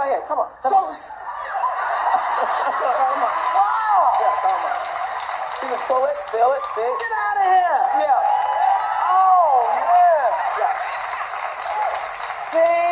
Come on. Come so, on. wow. Yeah, come on. You can pull it, feel it, see? Get out of here. Yeah. Oh, man. Yeah. See?